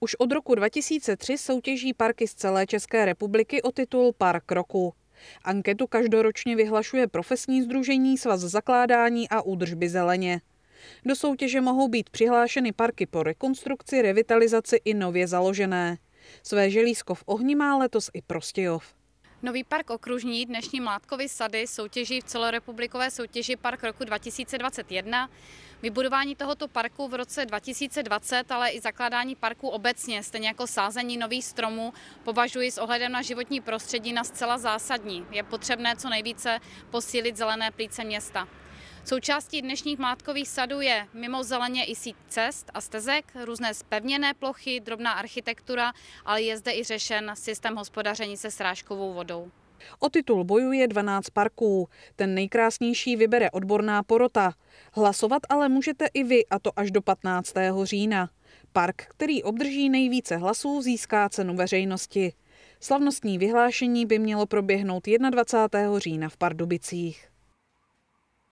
Už od roku 2003 soutěží parky z celé České republiky o titul Park roku. Anketu každoročně vyhlašuje profesní združení Svaz zakládání a údržby zeleně. Do soutěže mohou být přihlášeny parky po rekonstrukci, revitalizaci i nově založené. Své želízko v ohni má letos i Prostějov. Nový park okružní dnešní Mládkovy sady soutěží v celorepublikové soutěži Park roku 2021. Vybudování tohoto parku v roce 2020, ale i zakládání parku obecně, stejně jako sázení nových stromů, považuji s ohledem na životní prostředí na zcela zásadní. Je potřebné co nejvíce posílit zelené plíce města. Součástí dnešních mládkových sadů je mimo zeleně i síť cest a stezek, různé spevněné plochy, drobná architektura, ale je zde i řešen systém hospodaření se srážkovou vodou. O titul bojuje 12 parků. Ten nejkrásnější vybere odborná porota. Hlasovat ale můžete i vy, a to až do 15. října. Park, který obdrží nejvíce hlasů, získá cenu veřejnosti. Slavnostní vyhlášení by mělo proběhnout 21. října v Pardubicích.